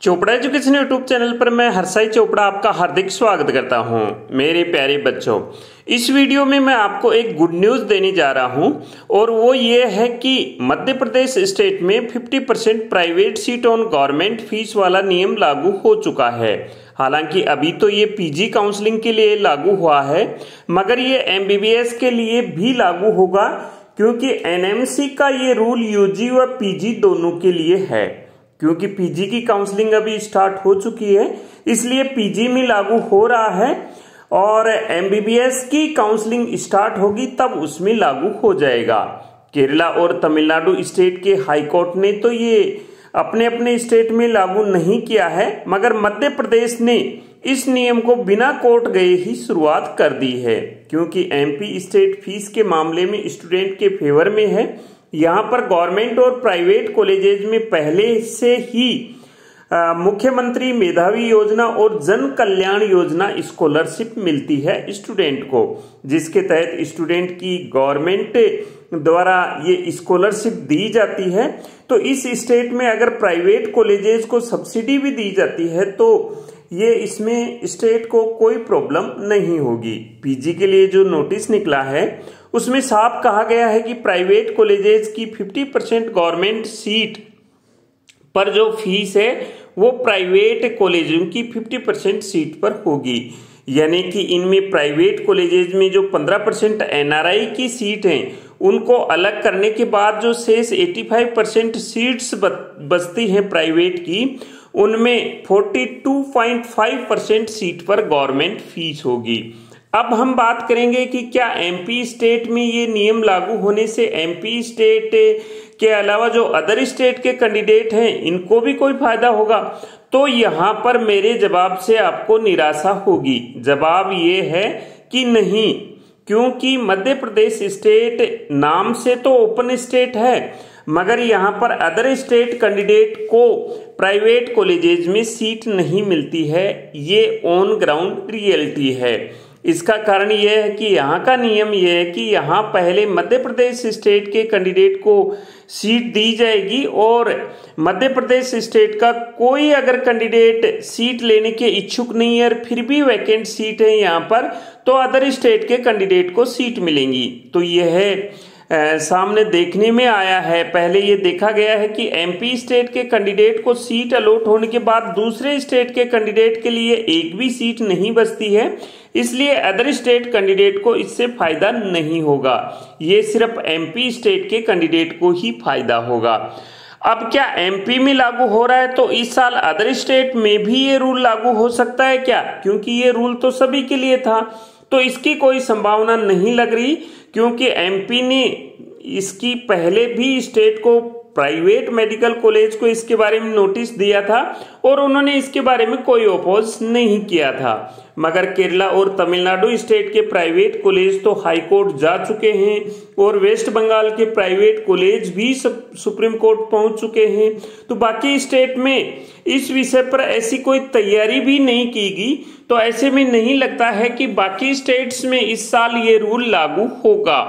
Chopra education YouTube channel पर मैं हरसाई चोपड़ा आपका हार्दिक स्वागत करता हूँ, मेरे प्यारे बच्चों। इस वीडियो में मैं आपको एक गुड न्यूज़ देने जा रहा हूँ, और वो ये है कि मध्य प्रदेश स्टेट में 50 percent private seat on government fees वाला नियम लागू हो चुका है। हालाँकि अभी तो ये पीजी काउंसलिंग के लिए लागू हुआ है, मगर ये एमबीबीएस के लिए भी लागू होगा, क्योंकि एनएमसी का ये रूल यूजी व पीजी दोनों के लिए है। क्योंकि पीजी की काउंसलिंग अभी स्टार्ट हो चुकी है, इसलिए पीजी में लागू हो रहा है और एमबीबीएस की काउंसलिंग स्टार्ट होगी, तब उसमें लागू हो जाएगा। केरला और तमिलनाडु स्टेट के हाईकोर्ट ने तो ये अपने अपने स्टेट में लागू नहीं किया है, मगर मध्य प्रदेश ने इस नियम को बिना कोर्ट गए ही शुरुआत कर दी है, क्योंकि एमपी स्टेट फ़ीस के मामले में स्टूडेंट के फेवर में है। यहाँ पर गवर्नमेंट और प्राइवेट कॉलेजेज में पहले से ही मुख्यमंत्री मेधावी योजना और जन कल्याण योजना स्कॉलरशिप मिलती है स्टूडेंट को, जिसके तहत स्टूडेंट की गवर्नमेंट द्वारा ये स्कॉलरशिप दी जाती है। तो इस स्टेट में अगर प्राइवेट कॉलेजेस को सब्सिडी भी दी जाती है तो ये इसमें स्टेट को कोई प्रॉब्लम नहीं होगी। पीजी के लिए जो नोटिस निकला है, उसमें साफ़ कहा गया है कि प्राइवेट कॉलेजेस की 50 परसेंट गवर्नमेंट सीट पर जो फ़ीस है, वो प्राइवेट कॉलेजों की 50 परसेंट सीट पर होगी। यानी कि इनमें प्राइवेट कॉलेजेस में जो 15 परसेंट एनआरआई की सीट हैं, उनको अलग करने के बाद जो शेष 85 परसेंट सीट्स बचती हैं प्राइवेट की उनमें 42.5 परसेंट सीट पर गवर्नमेंट फ़ीस होगी। अब हम बात करेंगे कि क्या एमपी स्टेट में ये नियम लागू होने से एमपी स्टेट के अलावा जो अदर स्टेट के कैंडिडेट हैं, इनको भी कोई फ़ायदा होगा? तो यहाँ पर मेरे जवाब से आपको निराशा होगी। जवाब ये है कि नहीं, क्योंकि मध्य प्रदेश स्टेट नाम से तो ओपन स्टेट है मगर यहाँ पर अदर स्टेट कैंडिडेट को प्राइवेट कॉलेजेज में सीट नहीं मिलती है, ये ऑन ग्राउंड रियलिटी है। इसका कारण यह है कि यहाँ का नियम यह है कि यहाँ पहले मध्य प्रदेश स्टेट के कैंडिडेट को सीट दी जाएगी और मध्य प्रदेश स्टेट का कोई अगर कैंडिडेट सीट लेने के इच्छुक नहीं है फिर भी वैकेंट सीट है यहाँ पर तो अदर स्टेट के कैंडिडेट को सीट मिलेंगी। तो यह है सामने देखने में आया है। पहले ये देखा गया है कि एमपी स्टेट के कैंडिडेट को सीट अलॉट होने के बाद दूसरे स्टेट के कैंडिडेट के लिए एक भी सीट नहीं बचती है। इसलिए अदर स्टेट कैंडिडेट को इससे फ़ायदा नहीं होगा। ये सिर्फ़ एमपी स्टेट के कैंडिडेट को ही फ़ायदा होगा। अब क्या एमपी में लागू हो रहा है तो इस साल अदर स्टेट में भी ये रूल लागू हो सकता है क्या? क्योंकि ये रूल तो सभी के लिए था। तो इसकी कोई संभावना नहीं लग रही, क्योंकि एमपी ने इसकी पहले भी स्टेट को प्राइवेट मेडिकल कॉलेज को इसके बारे में नोटिस दिया था और उन्होंने इसके बारे में कोई अपोज नहीं किया था। मगर केरला और तमिलनाडु स्टेट के प्राइवेट कॉलेज तो हाई कोर्ट जा चुके हैं और वेस्ट बंगाल के प्राइवेट कॉलेज भी सुप्रीम कोर्ट पहुँच चुके हैं। तो बाकी स्टेट में इस विषय पर ऐसी कोई तैयारी भी नहीं की गई तो ऐसे में नहीं लगता है कि बाकी स्टेट्स में इस साल ये रूल लागू होगा।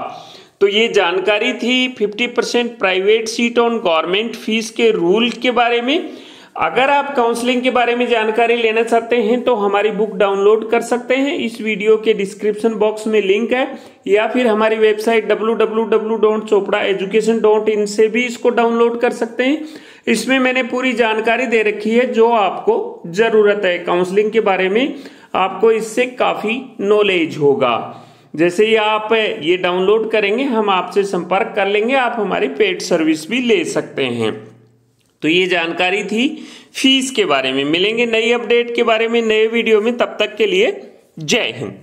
तो ये जानकारी थी 50 percent private seat on government fees के रूल के बारे में। अगर आप काउंसलिंग के बारे में जानकारी लेना चाहते हैं तो हमारी बुक डाउनलोड कर सकते हैं। इस वीडियो के डिस्क्रिप्शन बॉक्स में लिंक है, या फिर हमारी वेबसाइट www.chopraeducation.in से भी इसको डाउनलोड कर सकते हैं। इसमें मैंने पूरी जानकारी दे रखी है, जो आपको ज़रूरत है काउंसलिंग के बारे में। आपको इससे काफ़ी नॉलेज होगा। जैसे ही आप ये डाउनलोड करेंगे, हम आपसे संपर्क कर लेंगे, आप हमारी पेड सर्विस भी ले सकते हैं। तो ये जानकारी थी फ़ीस के बारे में। मिलेंगे नई अपडेट के बारे में, नए वीडियो में, तब तक के लिए जय हिंद।